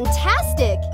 Fantastic!